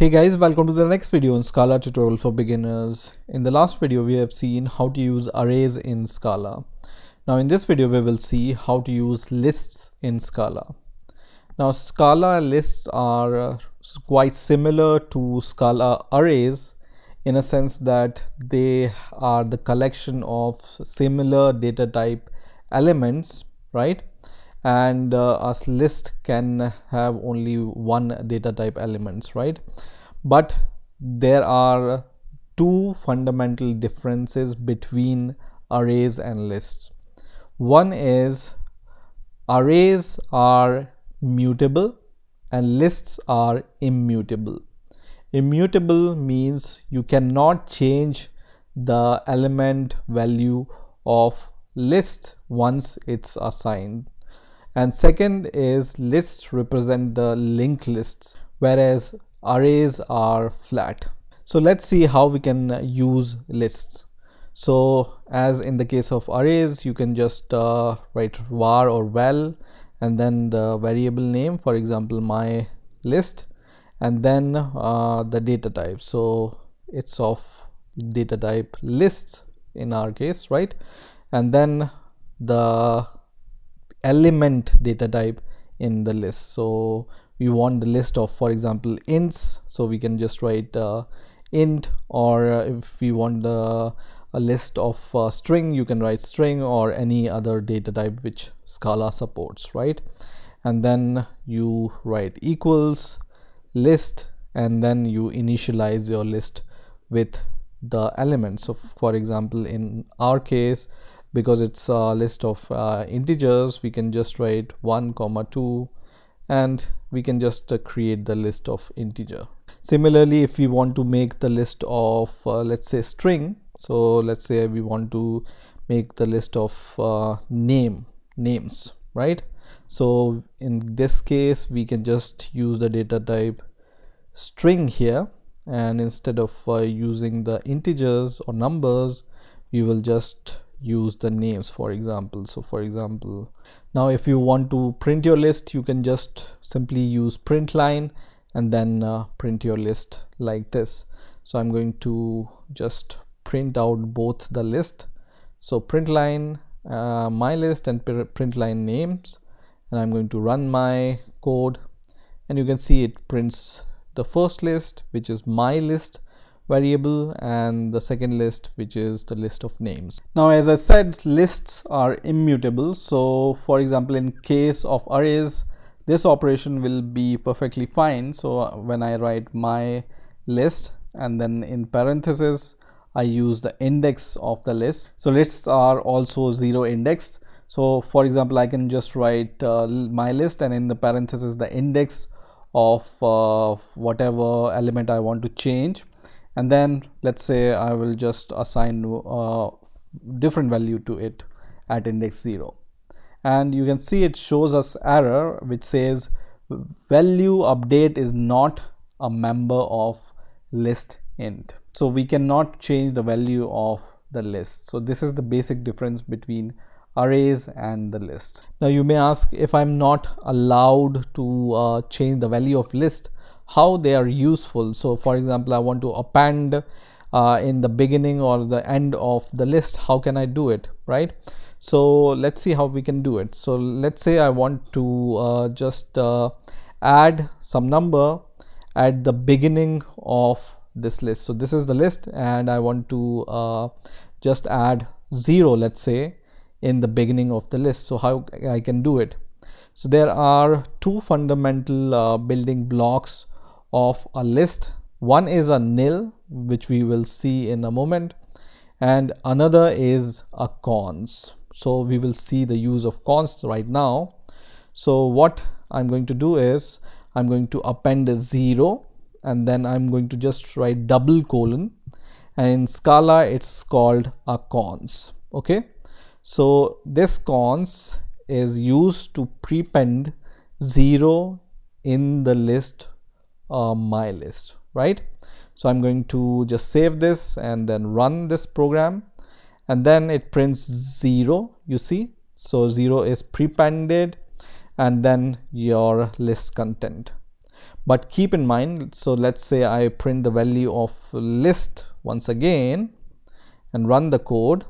Hey guys, welcome to the next video in Scala tutorial for beginners. In the last video, we have seen how to use arrays in Scala. Now in this video, we will see how to use lists in Scala. Now Scala lists are uh, quite similar to Scala arrays in a sense that they are the collection of similar data type elements, right? And uh, a list can have only one data type elements right? But there are two fundamental differences between arrays and lists. One is arrays are mutable and lists are immutable. Immutable means you cannot change the element value of list once it's assigned and second is lists represent the linked lists whereas arrays are flat. So let's see how we can use lists. So as in the case of arrays you can just uh, write var or val and then the variable name for example my list and then uh, the data type. So it's of data type lists in our case right? And then the element data type in the list. So we want the list of for example ints. So we can just write uh, int or uh, if we want a list of uh, string you can write string or any other data type which scala supports right? And then you write equals list and then you initialize your list with the elements so for example in our case because it's a list of uh, integers we can just write 1 comma 2 and we can just uh, create the list of integer. Similarly if we want to make the list of uh, let's say string so let's say we want to make the list of uh, name names right? So in this case we can just use the data type string here and instead of uh, using the integers or numbers we will just use the names for example. So for example now if you want to print your list you can just simply use print line and then uh, print your list like this. So i'm going to just print out both the list. So print line uh, my list and print line names. And i'm going to run my code. And you can see it prints the first list which is my list variable and the second list which is the list of names. Now as i said lists are immutable. So for example in case of arrays this operation will be perfectly fine. So when i write my list and then in parentheses i use the index of the list. So lists are also zero indexed. So for example i can just write uh, my list and in the parentheses the index of uh, whatever element i want to change and then let's say I will just assign a different value to it at index 0 and you can see it shows us error which says value update is not a member of list int. So we cannot change the value of the list. So this is the basic difference between arrays and the list. Now you may ask if i'm not allowed to uh, change the value of list how they are useful. So for example i want to append uh, in the beginning or the end of the list how can i do it right? So let's see how we can do it. So let's say i want to uh, just uh, add some number at the beginning of this list. So this is the list and i want to uh, just add zero let's say in the beginning of the list. So how i can do it? So there are two fundamental uh, building blocks of a list. One is a nil, which we will see in a moment, and another is a cons. So we will see the use of cons right now. So what I'm going to do is I'm going to append a zero and then I'm going to just write double colon and in Scala it's called a cons. Okay. So this cons is used to prepend zero in the list uh, my list right? So i'm going to just save this and then run this program. And then it prints zero you see? So zero is prepended and then your list content. But keep in mind so let's say I print the value of list once again and run the code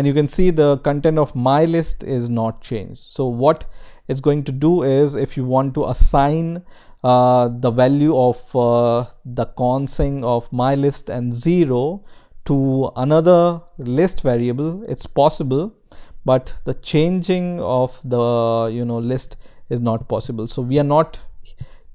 and you can see the content of my list is not changed. So what it's going to do is if you want to assign uh, the value of uh, the consing of my list and zero to another list variable it's possible but the changing of the you know list is not possible. So we are not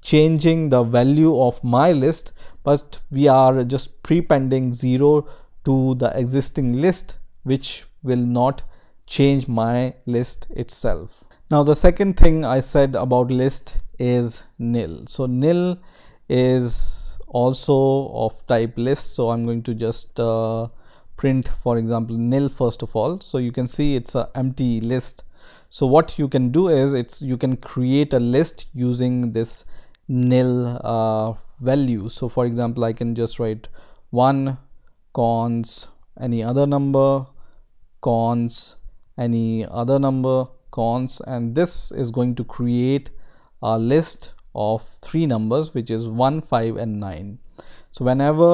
changing the value of my list but we are just prepending 0 to the existing list which will not change my list itself. Now the second thing i said about list is nil. So nil is also of type list. So i'm going to just uh, print for example nil first of all. So you can see it's an empty list. So what you can do is it's you can create a list using this nil uh, value. So for example I can just write one cons any other number cons any other number cons and this is going to create a list of three numbers which is 1 5 and 9 so whenever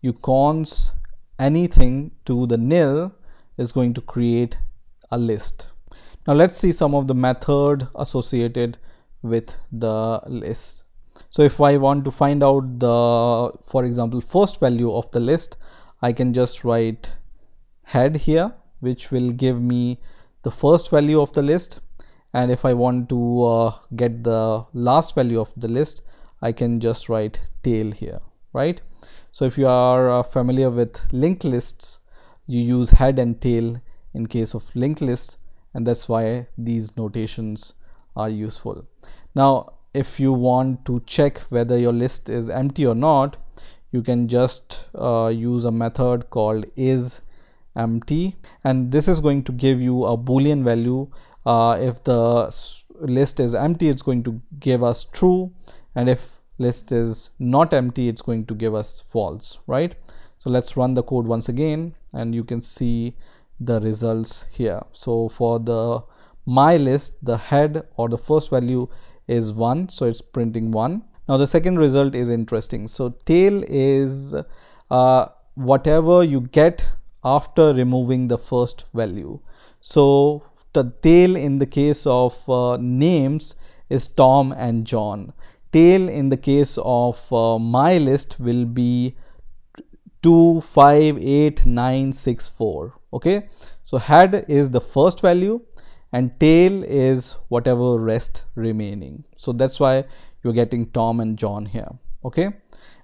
you cons anything to the nil is going to create a list. Now let's see some of the method associated with the list. So if I want to find out the, for example, first value of the list, I can just write head here, which will give me the first value of the list. And if I want to uh, get the last value of the list, I can just write tail here, right? So if you are uh, familiar with linked lists, you use head and tail in case of linked lists and that's why these notations are useful. Now if you want to check whether your list is empty or not, you can just uh, use a method called is empty and this is going to give you a boolean value. Uh, if the list is empty it's going to give us true. And if list is not empty it's going to give us false right? So let's run the code once again and you can see the results here. So for the my list the head or the first value is 1 so it's printing 1 now the second result is interesting. So tail is uh, whatever you get after removing the first value. So the tail in the case of uh, names is Tom and John. Tail in the case of uh, my list will be 258964 okay? So head is the first value and tail is whatever rest remaining. So that's why you're getting Tom and John here. Okay?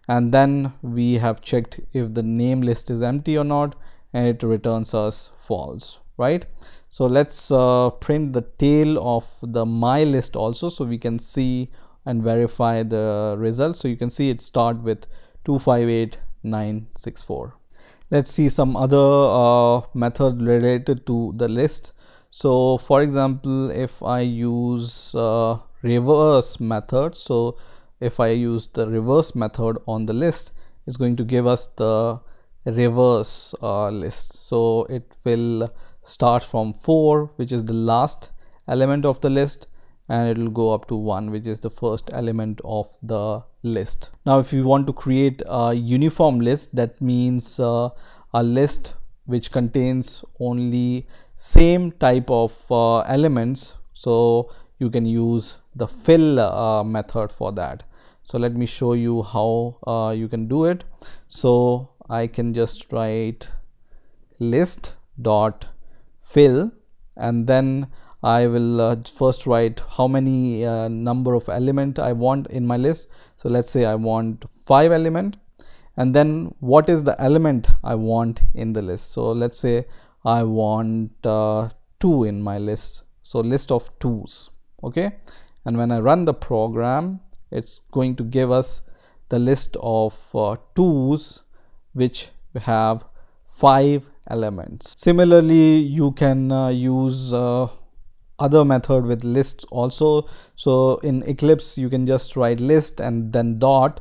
And then we have checked if the name list is empty or not and it returns us false right? So let's uh, print the tail of the my list also so we can see and verify the result. So you can see it start with 258964 let's see some other uh, method related to the list. So for example if i use uh, reverse method so if i use the reverse method on the list it's going to give us the reverse uh, list so it will start from 4 which is the last element of the list and it will go up to 1 which is the first element of the list. Now if you want to create a uniform list that means uh, a list which contains only same type of uh, elements so you can use the fill uh, method for that. So let me show you how uh, you can do it. So I can just write list dot fill and then I will uh, first write how many uh, number of element I want in my list. So let's say I want five element and then what is the element I want in the list. So let's say I want uh, two in my list. So list of twos. Okay. And when I run the program, it's going to give us the list of uh, twos which have five elements. Similarly, you can uh, use uh, other method with lists also. So in eclipse you can just write list and then dot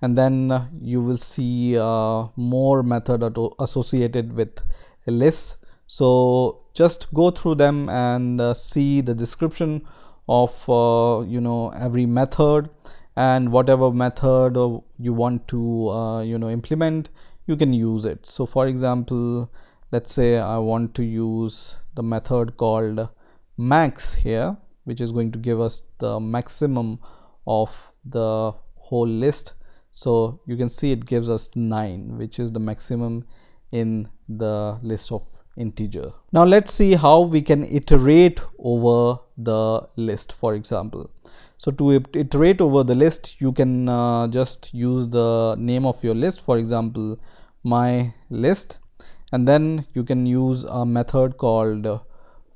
and then uh, you will see uh, more method associated with lists. So just go through them and uh, see the description of uh, you know every method and whatever method or you want to uh, you know implement you can use it. So for example let's say I want to use the method called max here which is going to give us the maximum of the whole list. So you can see it gives us 9 which is the maximum in the list of integer. Now let's see how we can iterate over the list for example so to iterate over the list you can uh, just use the name of your list for example my list. And then you can use a method called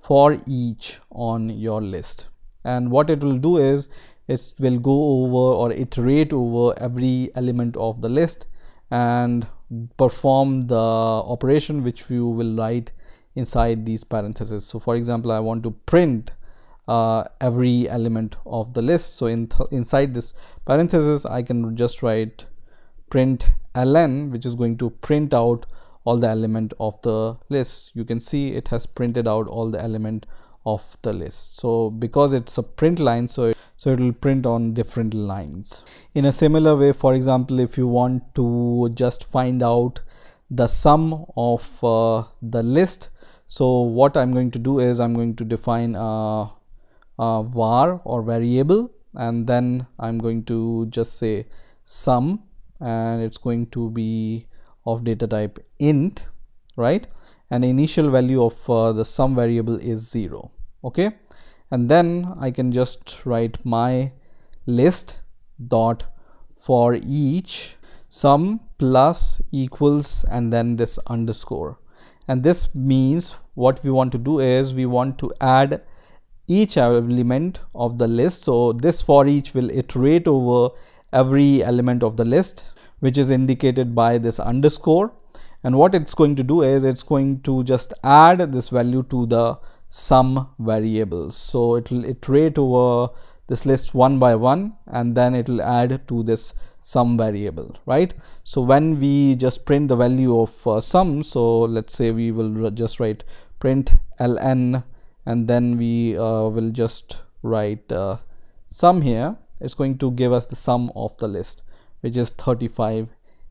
for each on your list. And what it will do is it will go over or iterate over every element of the list and perform the operation which you will write inside these parentheses. So for example i want to print uh, every element of the list. So in th inside this parenthesis i can just write print ln which is going to print out all the element of the list. You can see it has printed out all the element of the list. So because it's a print line so so it will print on different lines. In a similar way for example if you want to just find out the sum of uh, the list so what i'm going to do is i'm going to define a uh, var or variable and then I'm going to just say sum and it's going to be of data type int right? And the initial value of uh, the sum variable is 0 okay? And then I can just write my list dot for each sum plus equals and then this underscore. And this means what we want to do is we want to add each element of the list. So this for each will iterate over every element of the list which is indicated by this underscore. And what it's going to do is it's going to just add this value to the sum variable so it will iterate over this list one by one and then it will add to this sum variable right? So when we just print the value of uh, sum so let's say we will just write print ln and then we uh, will just write uh, sum here. It's going to give us the sum of the list which is 35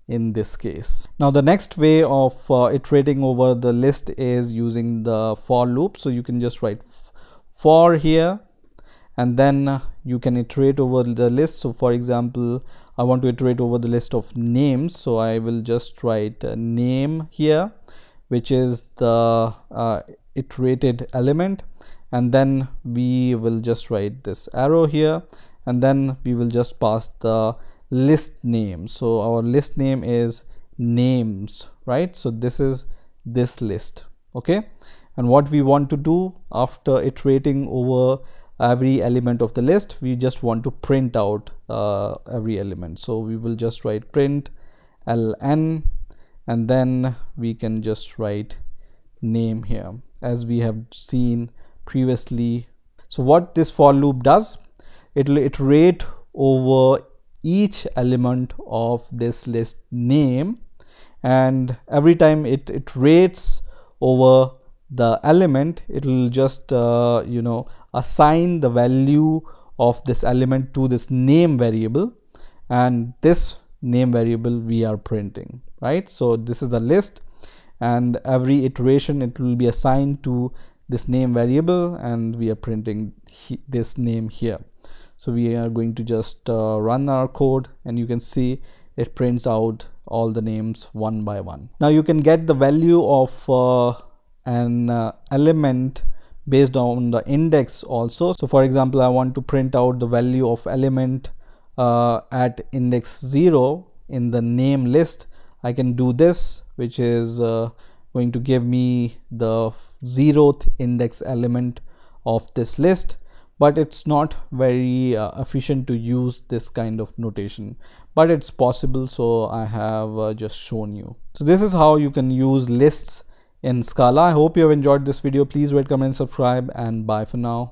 in this case. Now the next way of uh, iterating over the list is using the for loop. So you can just write for here and then uh, you can iterate over the list. So for example i want to iterate over the list of names. So i will just write name here which is the uh, iterated element and then we will just write this arrow here and then we will just pass the list name. So our list name is names right? So this is this list okay? And what we want to do after iterating over every element of the list we just want to print out uh, every element. So we will just write print ln and then we can just write name here as we have seen previously. So what this for loop does it will iterate over each element of this list name and every time it iterates over the element it will just uh, you know assign the value of this element to this name variable and this name variable we are printing right? So this is the list and every iteration it will be assigned to this name variable and we are printing this name here. So we are going to just uh, run our code and you can see it prints out all the names one by one. Now you can get the value of uh, an uh, element based on the index also. So for example i want to print out the value of element uh, at index 0 in the name list. I can do this which is uh, going to give me the zeroth index element of this list but it's not very uh, efficient to use this kind of notation. But it's possible so I have uh, just shown you. So this is how you can use lists in Scala. I hope you have enjoyed this video. Please rate comment subscribe and bye for now